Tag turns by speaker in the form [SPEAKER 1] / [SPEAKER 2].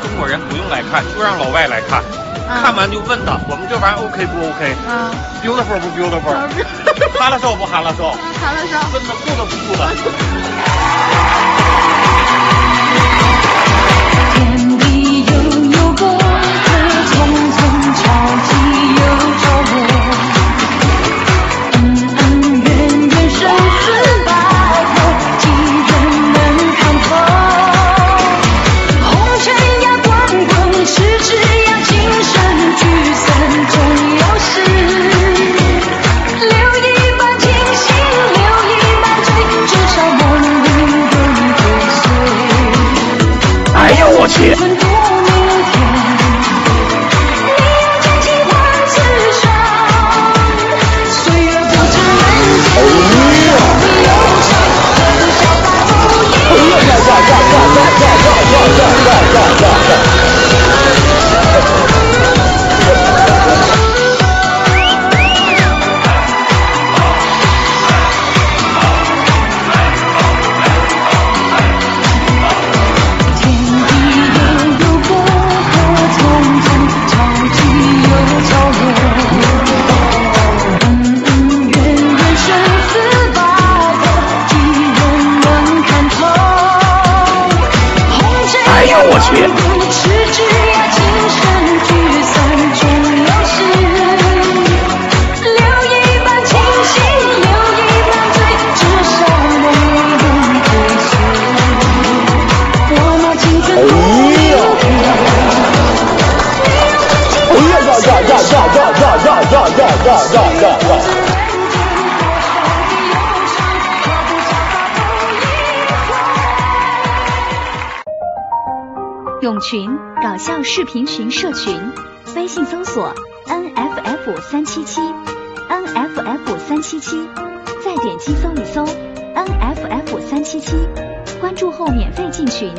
[SPEAKER 1] 中国人不用来看，就让老外来看，看完就问他，我们这玩意儿 OK 不 OK？Beautiful 不 Beautiful？哈拉少不哈拉少？
[SPEAKER 2] 哈拉少。
[SPEAKER 1] 问他酷的不酷 Yeah. 的？
[SPEAKER 3] 永群搞笑视频群社群，微信搜索 N F F 三七七，N F F 三七七，再点击搜一搜 N F F 三七七，关注后免费进群。